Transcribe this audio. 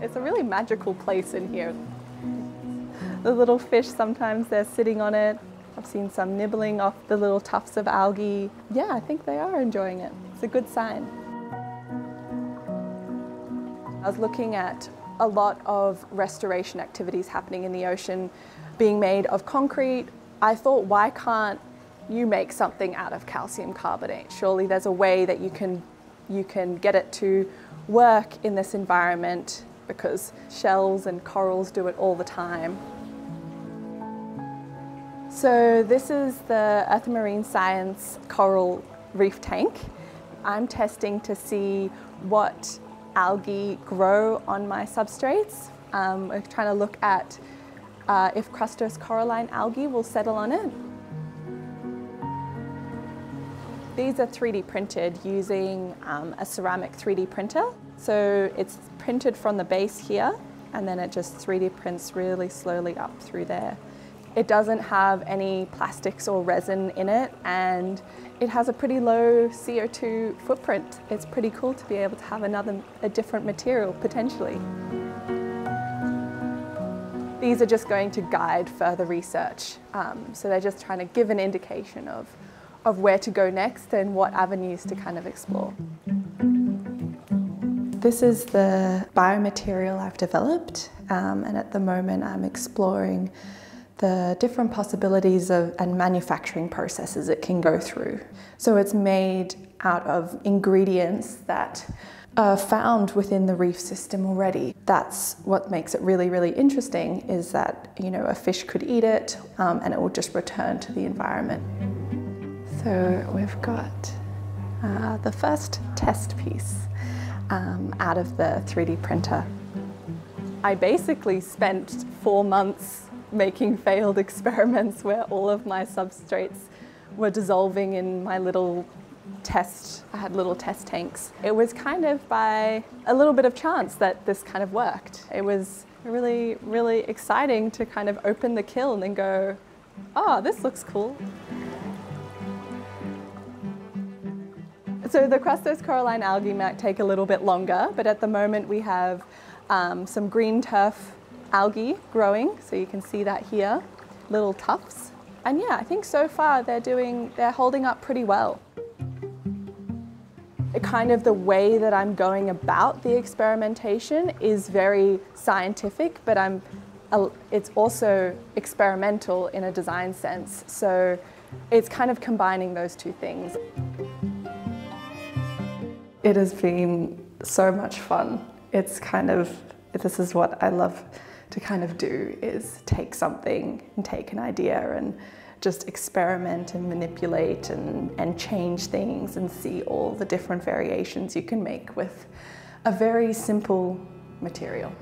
it's a really magical place in here. The little fish, sometimes they're sitting on it. I've seen some nibbling off the little tufts of algae. Yeah, I think they are enjoying it. It's a good sign. I was looking at a lot of restoration activities happening in the ocean being made of concrete. I thought, why can't you make something out of calcium carbonate? Surely there's a way that you can, you can get it to work in this environment because shells and corals do it all the time. So this is the Earth Marine Science coral reef tank. I'm testing to see what algae grow on my substrates. Um, we're trying to look at uh, if crustose coralline algae will settle on it. These are 3D printed using um, a ceramic 3D printer. So it's printed from the base here and then it just 3D prints really slowly up through there. It doesn't have any plastics or resin in it and it has a pretty low CO2 footprint. It's pretty cool to be able to have another, a different material potentially. These are just going to guide further research. Um, so they're just trying to give an indication of, of where to go next and what avenues to kind of explore. This is the biomaterial I've developed um, and at the moment I'm exploring the different possibilities of and manufacturing processes it can go through. So it's made out of ingredients that are found within the reef system already. That's what makes it really, really interesting is that, you know, a fish could eat it um, and it will just return to the environment. So we've got uh, the first test piece um, out of the 3D printer. I basically spent four months making failed experiments where all of my substrates were dissolving in my little test, I had little test tanks. It was kind of by a little bit of chance that this kind of worked. It was really, really exciting to kind of open the kiln and go, oh, this looks cool. So the crustose coralline algae might take a little bit longer, but at the moment we have um, some green turf algae growing, so you can see that here, little tufts. And yeah, I think so far they're doing, they're holding up pretty well. Kind of the way that I'm going about the experimentation is very scientific, but I'm, it's also experimental in a design sense. So it's kind of combining those two things. It has been so much fun. It's kind of, this is what I love to kind of do is take something and take an idea and just experiment and manipulate and, and change things and see all the different variations you can make with a very simple material.